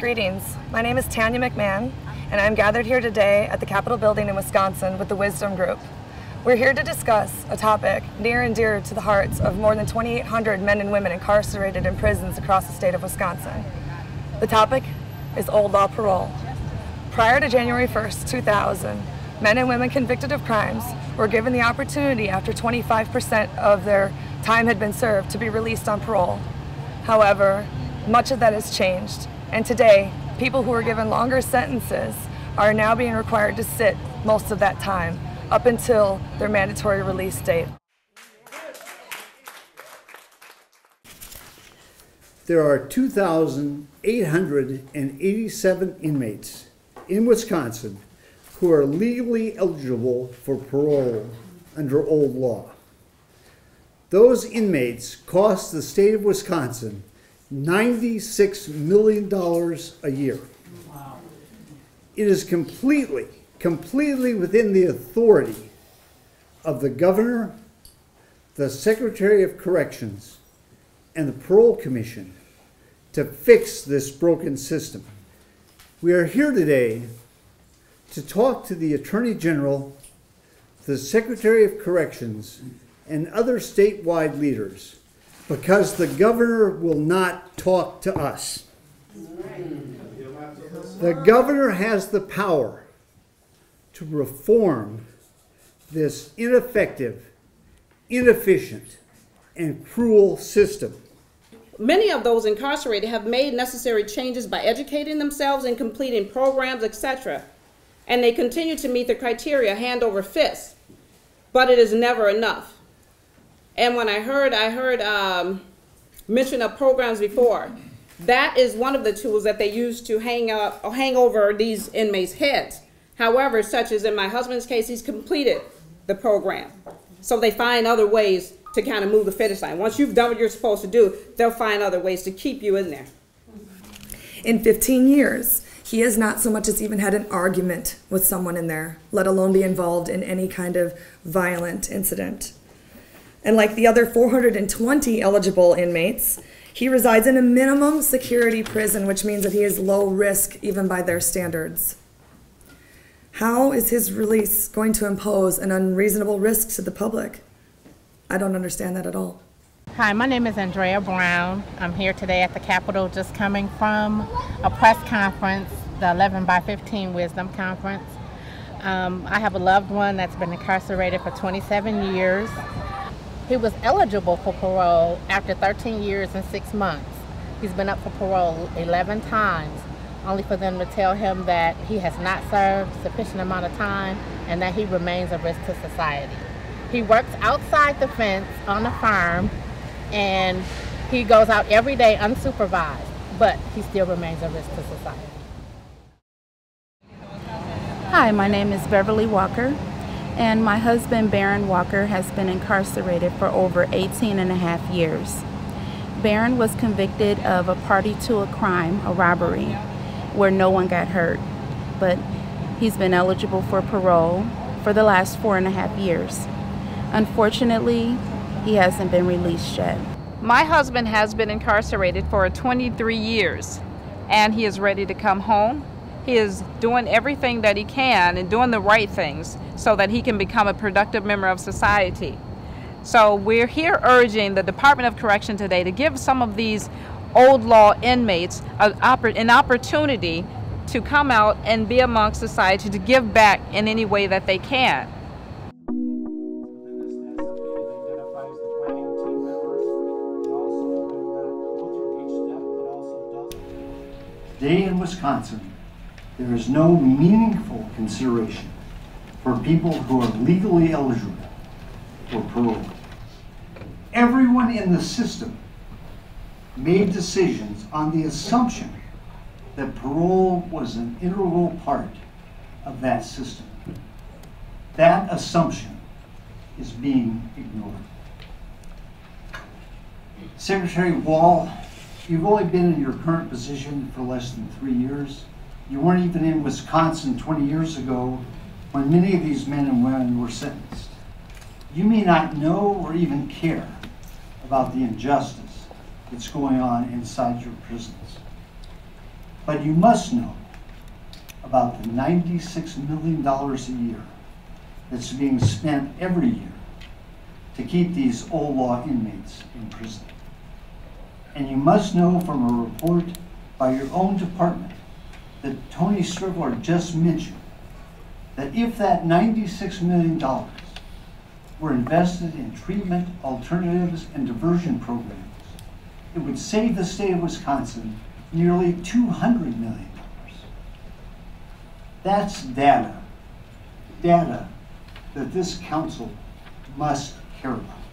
Greetings. My name is Tanya McMahon, and I'm gathered here today at the Capitol building in Wisconsin with the Wisdom Group. We're here to discuss a topic near and dear to the hearts of more than 2,800 men and women incarcerated in prisons across the state of Wisconsin. The topic is old law parole. Prior to January 1st, 2000, men and women convicted of crimes were given the opportunity after 25% of their time had been served to be released on parole. However, much of that has changed, and today, people who were given longer sentences are now being required to sit most of that time up until their mandatory release date. There are 2,887 inmates in Wisconsin who are legally eligible for parole under old law. Those inmates cost the state of Wisconsin $96 million a year. It is completely, completely within the authority of the governor, the secretary of corrections, and the parole commission to fix this broken system. We are here today to talk to the attorney general, the secretary of corrections, and other statewide leaders because the governor will not talk to us. The governor has the power to reform this ineffective, inefficient, and cruel system. Many of those incarcerated have made necessary changes by educating themselves and completing programs, etc. And they continue to meet the criteria hand over fist. But it is never enough. And when I heard, I heard um, mention of programs before. That is one of the tools that they use to hang up hang over these inmates' heads. However, such as in my husband's case, he's completed the program. So they find other ways to kind of move the finish line. Once you've done what you're supposed to do, they'll find other ways to keep you in there. In 15 years, he has not so much as even had an argument with someone in there, let alone be involved in any kind of violent incident. And like the other 420 eligible inmates, he resides in a minimum security prison, which means that he is low risk even by their standards. How is his release going to impose an unreasonable risk to the public? I don't understand that at all. Hi, my name is Andrea Brown. I'm here today at the Capitol just coming from a press conference, the 11 by 15 Wisdom Conference. Um, I have a loved one that's been incarcerated for 27 years. He was eligible for parole after 13 years and six months. He's been up for parole 11 times, only for them to tell him that he has not served sufficient amount of time and that he remains a risk to society. He works outside the fence on a farm and he goes out every day unsupervised, but he still remains a risk to society. Hi, my name is Beverly Walker and my husband Baron Walker has been incarcerated for over 18 and a half years. Baron was convicted of a party to a crime, a robbery, where no one got hurt, but he's been eligible for parole for the last four and a half years. Unfortunately, he hasn't been released yet. My husband has been incarcerated for 23 years, and he is ready to come home he is doing everything that he can and doing the right things so that he can become a productive member of society. So we're here urging the Department of Correction today to give some of these old law inmates an opportunity to come out and be among society to give back in any way that they can. Today in Wisconsin, there is no meaningful consideration for people who are legally eligible for parole. Everyone in the system made decisions on the assumption that parole was an integral part of that system. That assumption is being ignored. Secretary Wall, you've only been in your current position for less than three years. You weren't even in Wisconsin 20 years ago when many of these men and women were sentenced. You may not know or even care about the injustice that's going on inside your prisons. But you must know about the $96 million a year that's being spent every year to keep these old law inmates in prison. And you must know from a report by your own department that Tony Streveler just mentioned that if that $96 million were invested in treatment, alternatives, and diversion programs, it would save the state of Wisconsin nearly $200 million. That's data, data that this council must care about.